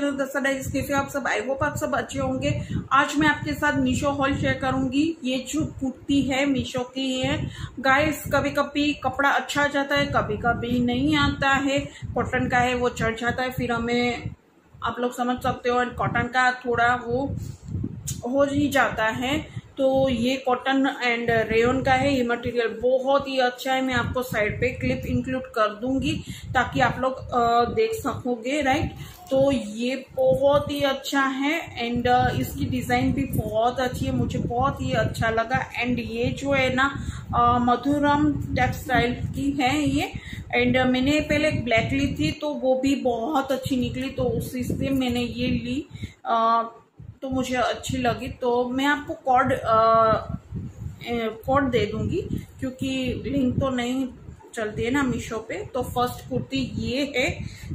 कैसे आप सब आई होप आप सब अच्छे होंगे। आज मैं आपके साथ मीशो हॉल शेयर करूँगी। ये जो कुर्ती है मीशो की है। गाइस कभी कभी कपड़ा अच्छा आ जाता है कभी कभी नहीं आता है। कॉटन का है, वो चढ़ जाता है। फिर हमें, आप लोग समझ सकते हो कॉटन का थोड़ा वो हो ही जाता है। तो ये कॉटन एंड रेयन का है, ये मटेरियल बहुत ही अच्छा है, मैं आपको साइड पे क्लिप इंक्लूड कर दूँगी ताकि आप लोग देख सकोगे राइट तो ये बहुत ही अच्छा है एंड इसकी डिज़ाइन भी बहुत अच्छी है, मुझे बहुत ही अच्छा लगा एंड ये जो है ना मधुरम टेक्सटाइल की है ये एंड मैंने पहले एक ब्लैक ली थी तो वो भी बहुत अच्छी निकली तो उसी से मैंने ये ली तो मुझे अच्छी लगी तो मैं आपको कॉर्ड कॉर्ड दे दूँगी, क्योंकि लिंक तो नहीं चलती है ना मीशो पे। तो फ़र्स्ट कुर्ती ये है,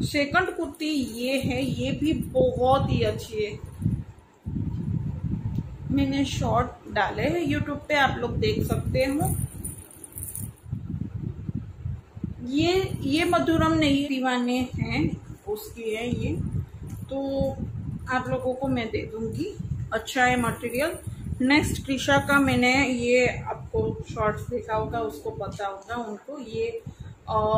सेकंड कुर्ती ये है, ये भी बहुत ही अच्छी है। मैंने शॉर्ट डाले हैं, यूट्यूब पे आप लोग देख सकते हो। ये ये मधुरम नहीं, दीवाने हैं, उसकी है ये। तो आप लोगों को मैं दे दूँगी। अच्छा है मटेरियल नेक्स्ट कृषा का मैंने ये आपको शॉर्ट्स देखा होगा उसको पता होगा उनको। ये आ,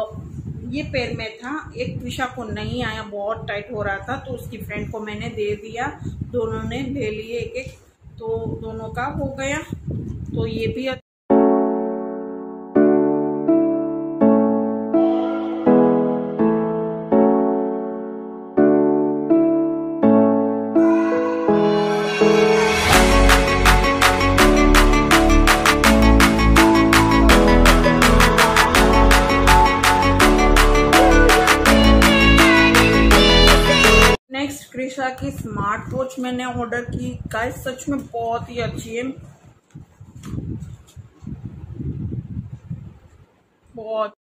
ये पैर में था। एक कृषा को नहीं आया बहुत टाइट हो रहा था तो उसकी फ्रेंड को मैंने दे दिया। दोनों ने ले लिए एक एक तो दोनों का हो गया। तो ये भी क्रिशा की स्मार्ट वॉच मैंने ऑर्डर की। गाइस सच में बहुत ही अच्छी है। बहुत।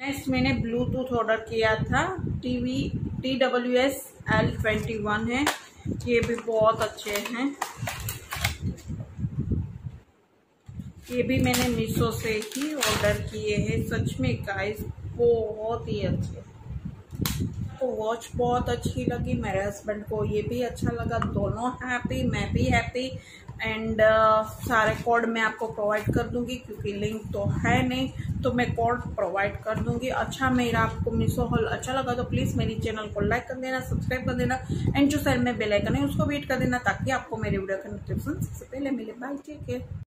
नेक्स्ट मैंने ब्लूटूथ ऑर्डर किया था। TV T W S L twenty one है। ये भी बहुत अच्छे हैं। ये भी मैंने मीशो से ही ऑर्डर किए हैं। सच में गाइस बहुत ही अच्छे। तो वॉच बहुत अच्छी लगी मेरे हस्बैंड को ये भी अच्छा लगा दोनों हैप्पी मैं भी हैप्पी एंड uh, सारे कोड मैं आपको प्रोवाइड कर दूँगी क्योंकि लिंक तो है नहीं तो मैं कोड प्रोवाइड कर दूँगी। अच्छा मेरा आपको मिसो हॉल अच्छा लगा तो प्लीज़ मेरी चैनल को लाइक कर देना सब्सक्राइब कर देना एंड जो साइड में बेल आइकन है उसको वेट कर देना ताकि आपको मेरे वीडियो का नोटिफिकेशन सबसे पहले मिले। Bye take care